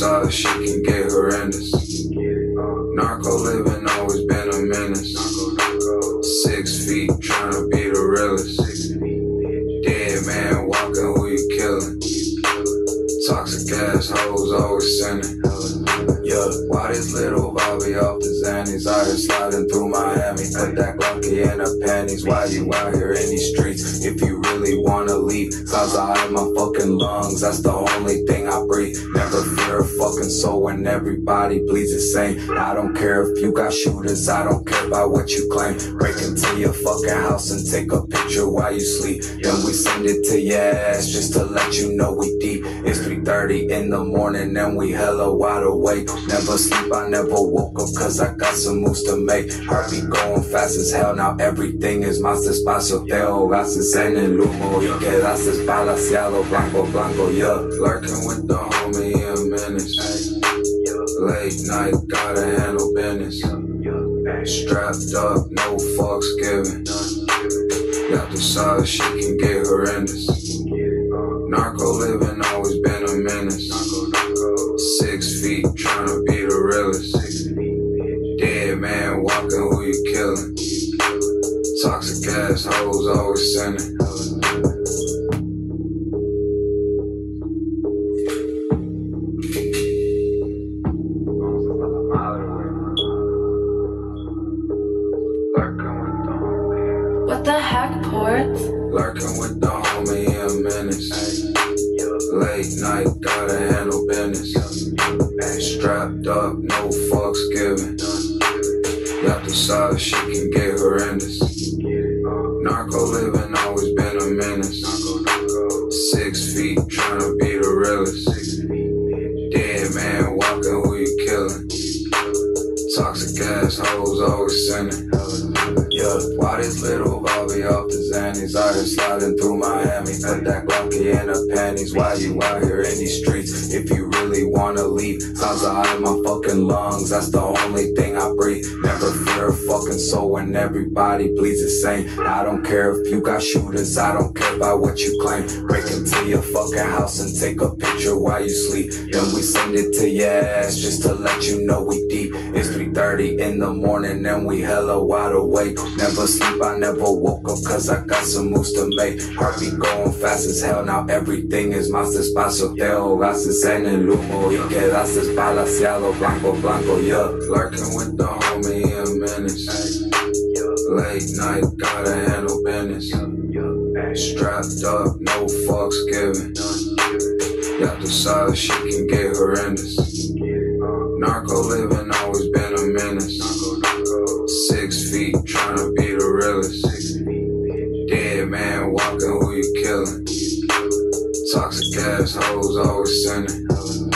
Sauce, she can get horrendous. Narco living Trying to be the realest. Dead man walking, who you killing? Toxic ass hoes always sinning. Yeah, why this little Bobby off the Xannies? Out here sliding through Miami. Put that Glocky in her panties. Why you out here in these streets? If you really wanna leave, Zaza my fucking lungs. That's the only thing I breathe. Fucking soul when everybody bleeds the same. I don't care if you got shooters. I don't care about what you claim. Break into your fucking house and take a picture while you sleep. Then we send it to your ass just to let you know we deep. It's 3:30 in the morning and we hella wide awake. Never sleep, I never woke up cause I got some moves to make. Heartbeat going fast as hell, now everything is más despacio. Te ahogases en el humo y quedaste palaciado. Blanco, blanco, yeah. Lurking with the homie. Late night, gotta handle business. Strapped up, no fucks given. Got the sauce, she can get horrendous. Narco living always been a menace. Six feet, trying to be the realest. Dead man walking, who you killing? Toxic ass hoes always sinning. What the heck, Port? Lurking with the homie a menace. Late night, gotta handle business. Strapped up, no fucks given. Got the sauce, she can get horrendous. Narco living always been a menace. Six feet, trying to be the realest. Dead man walking, who you killing? Toxic ass hoes always sinning. Yeah, why this little Bobby off the Xannies? Out here sliding through Miami. Put that Glocky in her panties. Why you out here in these streets? If you really wanna leave, cause I have my fucking lungs. That's the only thing I breathe. Never fear a fucking soul when everybody bleeds the same. I don't care if you got shooters. I don't care about what you claim. Break into your fucking house and take a picture while you sleep. Then we send it to your ass just to let you know we deep. It's 3:30 in the morning and we hella wide awake. Never sleep, I never woke up cause I got some moves to make. Heartbeat going fast as hell, now everything is más despacio. Te ahogases en el humo y quedaste palaciado. Blanco, blanco, yeah. Lurking with the homie a menace. Late night, gotta handle business. Strapped up, no fucks given. Got the sauce, she can get horrendous. Narco living always been a menace. Six feet, trying to be the realest. Dead man walking, who you killing? Toxic ass hoes always sinning.